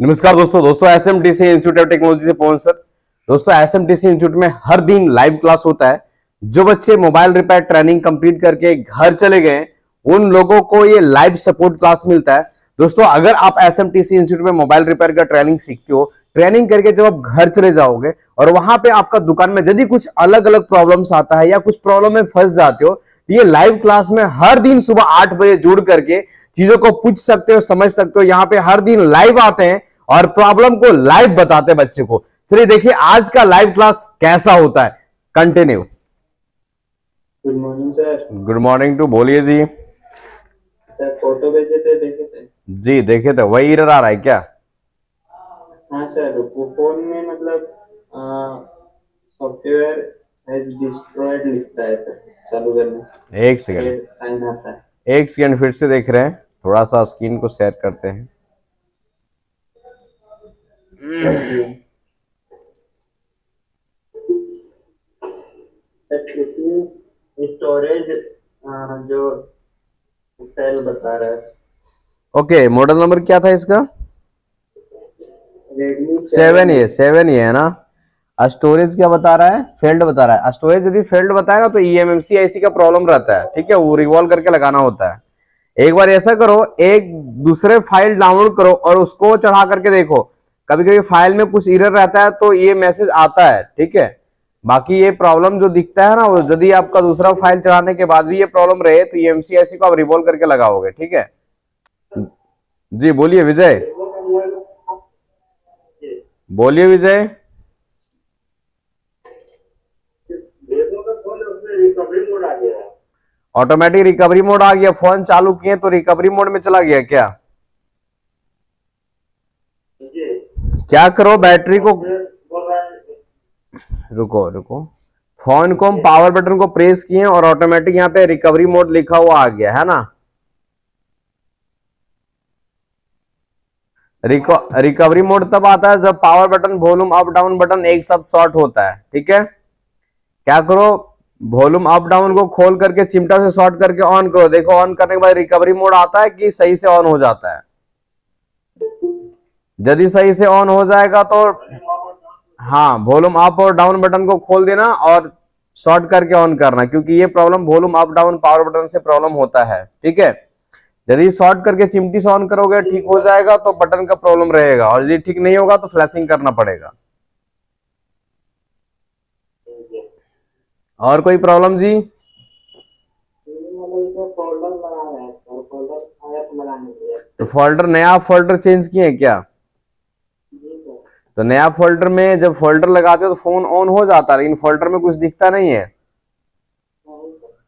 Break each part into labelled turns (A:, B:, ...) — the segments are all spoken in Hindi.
A: नमस्कार दोस्तों दोस्तों S M T C institute of technology से पवन सर। दोस्तों S M T C institute में हर दिन लाइव क्लास होता है। जो बच्चे मोबाइल रिपेयर ट्रेनिंग कंप्लीट करके घर चले गए उन लोगों को ये लाइव सपोर्ट क्लास मिलता है। दोस्तों, अगर आप S M T C institute में मोबाइल रिपेयर का ट्रेनिंग सीखते हो ट्रेनिंग करके जब आप घर चले जाओगे और वहाँ पे आपका दुकान में यदि कुछ अलग अलग प्रॉब्लम्स आता है या कुछ प्रॉब्लम में फंस जाते हो तो ये लाइव क्लास में हर दिन सुबह आठ बजे जुड़ करके चीज़ों को पूछ सकते हो समझ सकते हो। यहाँ पे हर दिन लाइव आते हैं और प्रॉब्लम को लाइव बताते हैं बच्चे को। चलिए देखिए आज का लाइव क्लास कैसा होता है? Continue
B: good morning sir
A: good morning too बोलिए जी।
B: सर फ़ोटो भेजे थे? देखे थे?
A: जी देखे थे। वही आ रहा है क्या?
B: हाँ सर फ़ोन में मतलब सॉफ्टवेयर हैज़ डिस्ट्रॉयड लिखता है सर चालू करने से।
A: एक सेकंड
B: साइन आता है।
A: एक सेकेंड फिर से देख रहे हैं। थोड़ा सा स्क्रीन को शेयर करते हैं।
B: स्टोरेज जो सेल बता रहा है।
A: ओके मॉडल नंबर क्या था इसका? सेवन ये सेवन ये है ना? स्टोरेज क्या बता रहा है? फेल्ड बता रहा है। स्टोरेज यदि फेल्ड बताएगा तो ई एम ऐसी का प्रॉब्लम रहता है, ठीक है? वो रिवॉल्व करके लगाना होता है। एक बार ऐसा करो, एक दूसरे फ़ाइल डाउनलोड करो और उसको चढ़ा करके देखो। कभी कभी फ़ाइल में कुछ इरर रहता है तो ये मैसेज आता है, ठीक है? बाकी ये प्रॉब्लम जो दिखता है ना, वो यदि आपका दूसरा फ़ाइल चढ़ाने के बाद भी ये प्रॉब्लम रहे तो ई को आप रिवॉल्व करके लगाओगे, ठीक है? जी, बोलिए विजय। बोलिए विजय
B: रिकवरी मोड आ गया है
A: ऑटोमेटिक रिकवरी मोड आ गया। फ़ोन चालू किए तो रिकवरी मोड में चला गया क्या? क्या करो बैटरी को रुको रुको। फ़ोन को हम पावर बटन को प्रेस किए और ऑटोमेटिक यहाँ पे रिकवरी मोड लिखा हुआ आ गया, है ना? रिको रिकवरी मोड तब आता है जब power button volume up down button एक साथ शॉर्ट होता है, ठीक है? क्या करो वॉल्यूम अप डाउन को खोल करके, चिमटा से शॉर्ट करके ऑन करो। देखो ऑन करने के बाद रिकवरी मोड आता है कि सही से ऑन हो जाता है। यदि सही से ऑन हो जाएगा तो हाँ वॉल्यूम अप और डाउन बटन को खोल देना और शॉर्ट करके ऑन करना, क्योंकि ये problem volume up down power button से प्रॉब्लम होता है, ठीक है? यदि शॉर्ट करके चिमटी से ऑन करोगे, ठीक हो जाएगा तो बटन का प्रॉब्लम रहेगा। और यदि ठीक नहीं होगा तो फ्लैशिंग करना पड़ेगा। और कोई प्रॉब्लम जी?
B: तो
A: फोल्डर नया फोल्डर चेंज किए हैं क्या? तो नया फोल्डर में जब फोल्डर लगाते हो तो फ़ोन ऑन हो जाता है लेकिन फोल्डर में कुछ दिखता नहीं है।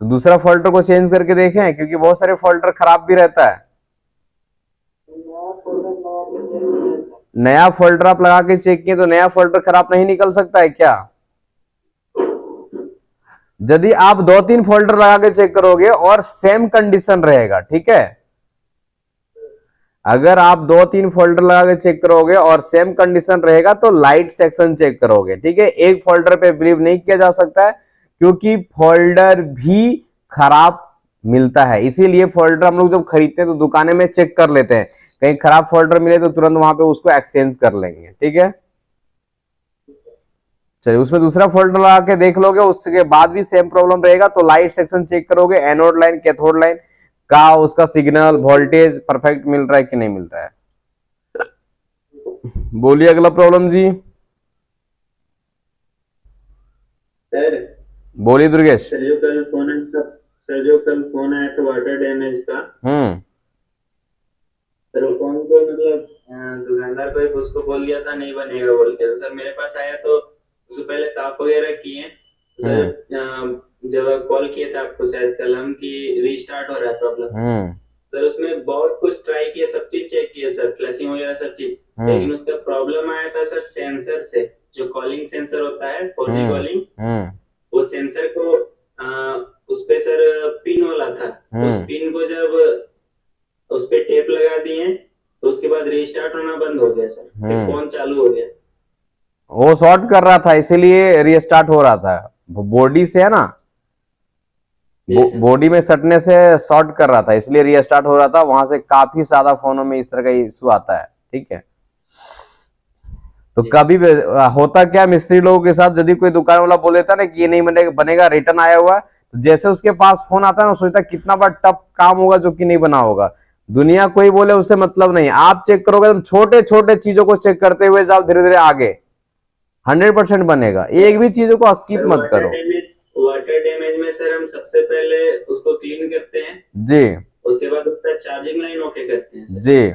A: तो दूसरा फोल्डर को चेंज करके देखें, क्योंकि बहुत सारे फोल्डर खराब भी रहता है।
B: नया फोल्डर
A: आप लगा के चेक किए तो नया फोल्डर खराब नहीं निकल सकता है क्या? यदि आप दो तीन फोल्डर लगा के चेक करोगे और सेम कंडीशन रहेगा, ठीक है? अगर आप दो तीन फोल्डर लगा के चेक करोगे और सेम कंडीशन रहेगा तो लाइट सेक्शन चेक करोगे, ठीक है? एक फोल्डर पे बिलीव नहीं किया जा सकता है, क्योंकि फोल्डर भी खराब मिलता है। इसीलिए फोल्डर हम लोग जब खरीदते हैं तो दुकाने में चेक कर लेते हैं। कहीं खराब फोल्डर मिले तो तुरंत वहाँ पे उसको एक्सचेंज कर लेंगे, ठीक है? चलिए उसमें दूसरा फोल्डर लगा के देख लोगे उसके बाद भी सेम प्रॉब्लम रहेगा तो लाइट सेक्शन चेक करोगे एनोड लाइन कैथोड लाइन का उसका सिग्नल वोल्टेज परफेक्ट मिल रहा है कि नहीं मिल रहा है? बोलिए अगला प्रॉब्लम जी।
B: सर
A: बोलिए दुर्गेश।
B: सर जो कल फ़ोन सर जो कल फ़ोन आया था वाटर डैमेज का
A: हम्म।
B: सर वो फ़ोन को मतलब दुकानदार को उसको बोल दिया था नहीं बनेगा बोल के। तो सर मेरे पास आया तो उसको पहले साफ़ वगैरह किए जब कॉल किए थे आपको शायद कल हम कि रीस्टार्ट हो रहा है प्रॉब्लम
A: हम्म।
B: सर उसमें बहुत कुछ ट्राई किया सब चीज़ चेक किया सर फ्लैशिंग वगैरह सब चीज़।
A: हम्म।
B: लेकिन उसका प्रॉब्लम आया था सर सेंसर से। जो कॉलिंग सेंसर होता है फोर जी
A: हम्म।
B: कॉलिंग
A: हम्म।
B: वो सेंसर को आ, उस पे सर पिन वाला था।
A: हम्म।
B: उस पिन को जब उस पे टेप लगा दिए तो उसके बाद रिस्टार्ट होना बंद हो गया सर फिर
A: हम्म।
B: फ़ोन चालू हो गया।
A: वो शॉर्ट कर रहा था इसीलिए रीस्टार्ट हो रहा था। बॉडी से है ना? बॉडी में सटने से शॉर्ट कर रहा था इसलिए रीस्टार्ट हो रहा था। वहाँ से काफ़ी ज़्यादा फोनों में इस तरह का इशू आता है ठीक है? तो कभी होता क्या मिस्त्री लोगों के साथ यदि कोई दुकान वाला बोल देता ना कि ये नहीं बनेगा बनेगा रिटर्न आया हुआ तो जैसे उसके पास फ़ोन आता है ना सोचता कितना बड़ा टफ काम होगा जो कि नहीं बना होगा। दुनिया कोई बोले उससे मतलब नहीं। आप चेक करोगे तो छोटे छोटे चीज़ों को चेक करते हुए जाओ धीरे धीरे आगे। हंड्रेड परसेंट बनेगा। एक भी चीज़ों को स्किप मत करो।
B: वाटर डैमेज में सर हम सबसे पहले उसको क्लीन करते हैं।
A: जी।
B: उसके बाद उसका चार्जिंग लाइन ओके करते हैं
A: जी।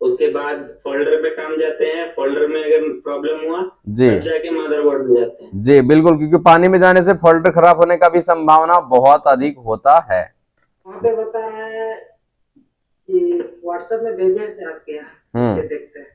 B: उसके बाद फोल्डर पे काम जाते हैं। फोल्डर में अगर प्रॉब्लम हुआ
A: जी।
B: तब जाके मदरबोर्ड में जाते हैं।
A: जी बिल्कुल क्योंकि पानी में जाने से फोल्डर खराब होने का भी संभावना बहुत अधिक होता है।
C: वहाँ पे बता रहा है कि व्हाट्सएप में भेजे से आपके यहाँ।
A: हम्म।
C: देखते हैं।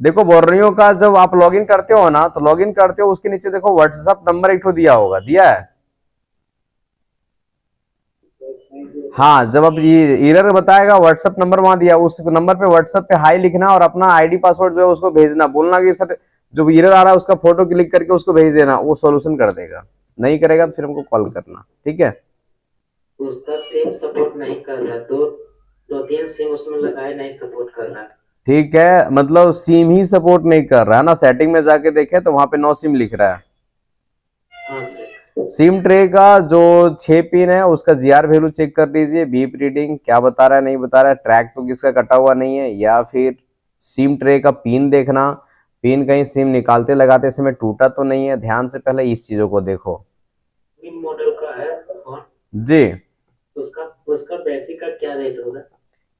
A: देखो, बोर्नियो का जब आप लॉगिन करते हो ना तो लॉगिन करते हो, उसके नीचे देखो व्हाट्सएप नंबर एक दिया होगा, दिया है? हाँ जब अब ये बताएगा व्हाट्सएप नंबर वहाँ दिया, उस नंबर पे व्हाट्सएप पे हाई लिखना और अपना आईडी पासवर्ड जो है उसको भेजना। बोलना कि सर, जो एरर आ रहा है, उसका फ़ोटो क्लिक करके उसको भेज देना, वो सोल्यूशन कर देगा। नहीं करेगा तो फिर हमको कॉल करना, ठीक है?
C: उसका सिम सपोर्ट नहीं कर रहा दो दो तीन सिम उसमें लगाए नहीं सपोर्ट कर रहा।
A: ठीक है मतलब सिम ही सपोर्ट नहीं कर रहा है ना? सेटिंग में जाके देखे तो वहाँ पे नो सिम लिख रहा है।
C: हाँ
A: सिम ट्रे का जो छह पिन है उसका जीआर वैल्यू चेक कर लीजिए। बीप रीडिंग क्या बता रहा है नहीं बता रहा है? ट्रैक तो किसका कटा हुआ नहीं है? या फिर सिम ट्रे का पिन देखना। पिन कहीं सिम निकालते लगाते समय टूटा तो नहीं है। ध्यान से पहले इस चीज़ों को देखो।
C: मॉडल का है
A: जी।
C: उसका उसका बैटरी का क्या रेट होगा?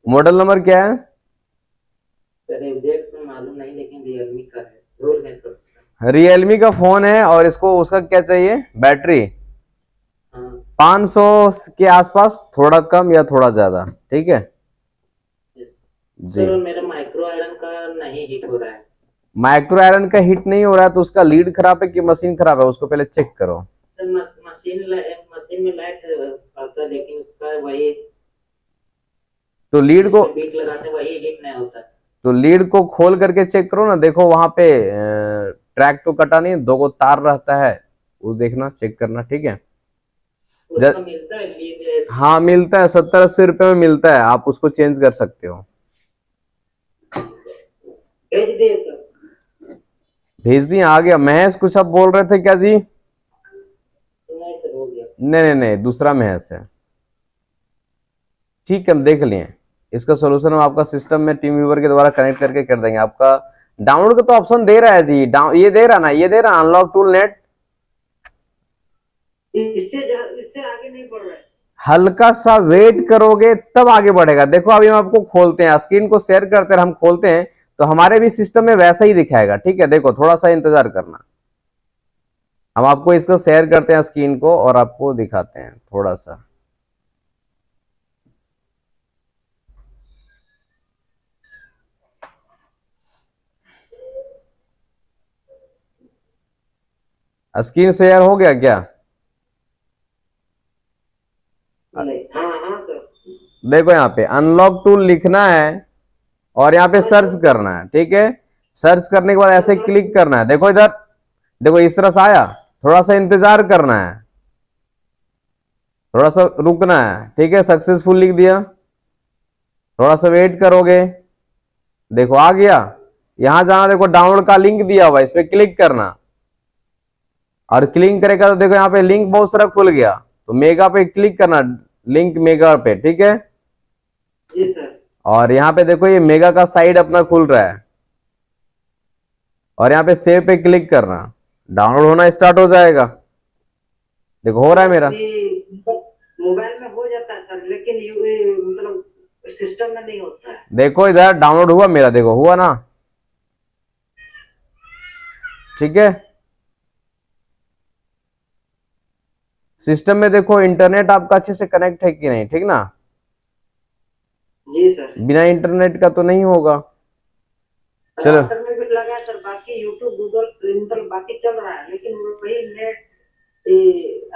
A: मॉडल नंबर क्या है?
C: मालूम नहीं लेकिन रियलमी का है। सा।
A: रियलमी का फ़ोन है और इसको उसका क्या चाहिए? बैटरी
C: हाँ।
A: 500 के आसपास थोड़ा कम या थोड़ा ज़्यादा ठीक है? जी।
C: मेरा माइक्रो आयरन का नहीं हिट हो रहा है।
A: माइक्रो आयरन का हिट नहीं हो रहा है तो उसका लीड खराब है कि मशीन खराब है? उसको पहले चेक करो।
C: मशीन मशीन में लाइट आता लेकिन उसका वही
A: तो लीड को तो लीड को खोल करके चेक करो ना देखो वहाँ पे ट्रैक तो कटा नहीं दो को तार रहता है वो देखना चेक करना ठीक है?
C: मिलता है
A: हाँ। मिलता है सत्तर अस्सी रुपए में मिलता है आप उसको चेंज कर सकते हो।
C: भेज दिए सर
A: भेज दिए आ गया। महेश कुछ अब बोल रहे थे क्या जी?
C: गया
A: नहीं नहीं नहीं दूसरा महेश है। ठीक है हम देख लिए। इसका सोल्यूशन हम आपका सिस्टम में टीम व्यूवर के द्वारा कनेक्ट करके कर देंगे। आपका डाउनलोड का तो ऑप्शन दे रहा है जी। डाउन ये दे रहा ना ये दे रहा अनलॉक टूल नेट
C: इससे इससे आगे नहीं बढ़ रहा है।
A: हल्का सा वेट करोगे तब आगे बढ़ेगा। देखो अभी हम आपको खोलते हैं। स्क्रीन को शेयर करते हम खोलते हैं तो हमारे भी सिस्टम में वैसा ही दिखाएगा। ठीक है देखो थोड़ा सा इंतज़ार करना। हम आपको इसको शेयर करते हैं स्क्रीन को और आपको दिखाते हैं थोड़ा सा। स्क्रीन शेयर हो गया क्या?
C: नहीं। हाँ हाँ
A: देखो यहाँ पे अनलॉक टूल लिखना है और यहाँ पे सर्च करना है ठीक है? सर्च करने के बाद ऐसे क्लिक करना है। देखो इधर देखो इस तरह से आया थोड़ा सा इंतज़ार करना है। थोड़ा सा रुकना है ठीक है? सक्सेसफुल लिख दिया। थोड़ा सा वेट करोगे। देखो आ गया। यहाँ जाना देखो डाउनलोड का लिंक दिया हुआ इस पे क्लिक करना। और क्लिक करेगा तो देखो यहाँ पे लिंक बहुत सारा खुल गया। तो मेगा पे क्लिक करना लिंक मेगा पे ठीक है? और यहाँ पे देखो ये मेगा का साइड अपना खुल रहा है। और यहाँ पे सेव पे क्लिक करना। डाउनलोड होना स्टार्ट हो जाएगा। देखो हो रहा है मेरा?
C: मोबाइल में हो जाता है सर लेकिन मतलब सिस्टम में नहीं होता है।
A: देखो इधर डाउनलोड हुआ मेरा देखो हुआ ना? ठीक है? सिस्टम में देखो इंटरनेट आपका अच्छे से कनेक्ट है कि नहीं ठीक ना?
C: जी सर।
A: बिना इंटरनेट का तो नहीं होगा। चलो।
C: राउटर में भी लगा है सर बाकी यूट्यूब गूगल मतलब बाकी चल रहा है लेकिन वही नेट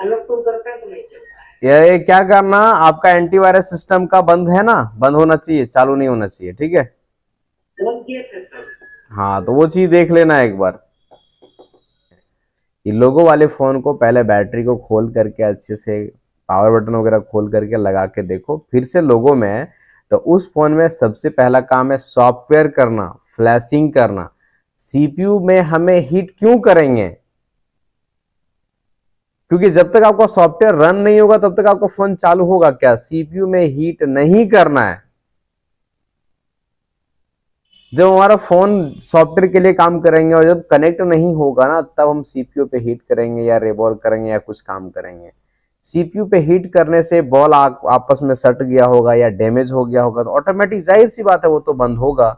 C: अलग करता है तो नहीं चलता
A: ये क्या करना आपका एंटीवायरस सिस्टम का बंद है ना बंद होना चाहिए चालू नहीं होना चाहिए ठीक है? हाँ तो वो चीज़ देख लेना एक बार। इन लोगों वाले फ़ोन को पहले बैटरी को खोल करके, अच्छे से पावर बटन वगैरह खोल करके लगा के देखो। फिर से लोगों में तो उस फ़ोन में सबसे पहला काम है सॉफ्टवेयर करना फ्लैशिंग करना। सीपीयू में हमें हीट क्यों करेंगे? क्योंकि जब तक आपका सॉफ्टवेयर रन नहीं होगा, तब तक आपका फ़ोन चालू होगा क्या? सीपीयू में हीट नहीं करना है। जब हमारा फ़ोन सॉफ्टवेयर के लिए काम करेंगे और जब कनेक्ट नहीं होगा ना तब हम सीपीयू पे हीट करेंगे या रिवॉल्व करेंगे या कुछ काम करेंगे। सीपीयू पे हीट करने से बॉल आ, आपस में सट गया होगा या डैमेज हो गया होगा तो ऑटोमेटिक ज़ाहिर सी बात है वो तो बंद होगा।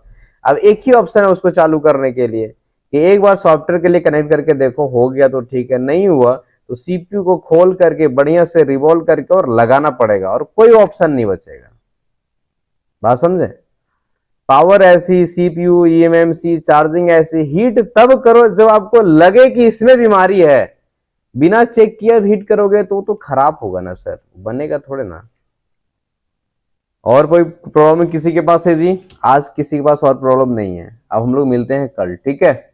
A: अब एक ही ऑप्शन है उसको चालू करने के लिए कि एक बार सॉफ्टवेयर के लिए कनेक्ट करके देखो हो गया तो ठीक है नहीं हुआ तो सीपीयू को खोल करके बढ़िया से रिवॉल्व करके और लगाना पड़ेगा और कोई ऑप्शन नहीं बचेगा। बात समझे? Power IC CPU eMMC charging IC heat तब करो जब आपको लगे कि इसमें बीमारी है। बिना चेक किए हीट करोगे तो तो खराब होगा ना सर। बनेगा थोड़े ना। और कोई प्रॉब्लम किसी के पास है जी? आज किसी के पास और प्रॉब्लम नहीं है। अब हम लोग मिलते हैं कल, ठीक है?